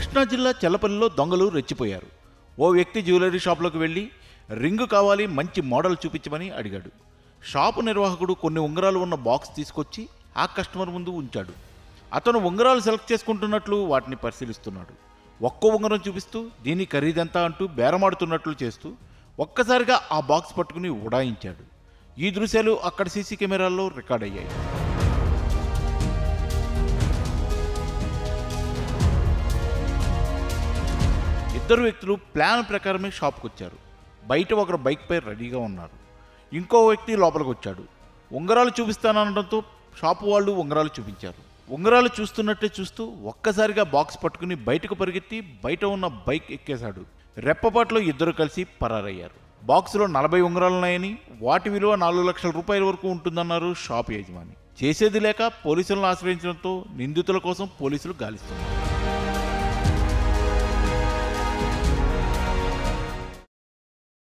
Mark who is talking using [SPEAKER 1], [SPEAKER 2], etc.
[SPEAKER 1] కృష్ణా జిల్లా చెల్లపల్లిలో దొంగలు రెచ్చిపోయారు. ఓ వ్యక్తి జ్యువెలరీ షాప్లోకి వెళ్ళి రింగు కావాలి మంచి మోడల్ చూపించమని అడిగాడు. షాపు నిర్వాహకుడు కొన్ని ఉంగరాలు ఉన్న బాక్స్ తీసుకొచ్చి ఆ కస్టమర్ ముందు ఉంచాడు. అతను ఉంగరాలు సెలెక్ట్ చేసుకుంటున్నట్లు వాటిని పరిశీలిస్తున్నాడు. ఒక్కో ఉంగరం చూపిస్తూ దీని ఖరీదెంత? అంటూ బేరమాడుతున్నట్లు చేస్తూ ఒక్కసారిగా ఆ బాక్స్ పట్టుకుని ఉడాయించాడు. ఈ దృశ్యాలు అక్కడ సీసీ కెమెరాల్లో రికార్డ్ అయ్యాయి. ఇద్దరు వ్యక్తులు ప్లాన్ ప్రకారమే షాప్కి వచ్చారు. బయట ఒకరు బైక్పై రెడీగా ఉన్నారు. ఇంకో వ్యక్తి లోపలికి వచ్చాడు. ఉంగరాలు చూపిస్తానడంతో షాపు వాళ్ళు ఉంగరాలు చూపించారు. ఉంగరాలు చూస్తున్నట్టే చూస్తూ ఒక్కసారిగా బాక్స్ పట్టుకుని బయటకు పరిగెత్తి బయట ఉన్న బైక్ ఎక్కేశాడు. రెప్పపాట్లో ఇద్దరు కలిసి పరారయ్యారు. బాక్సులో నలభై ఉంగరాలున్నాయని వాటి విలువ నాలుగు లక్షల రూపాయల వరకు ఉంటుందన్నారు షాప్ యజమాని. చేసేది లేక పోలీసులను ఆశ్రయించడంతో నిందితుల కోసం పోలీసులు గాలిస్తున్నారు.